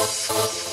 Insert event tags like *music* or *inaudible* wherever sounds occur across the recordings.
Oh, oh, oh.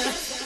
Yeah. *laughs*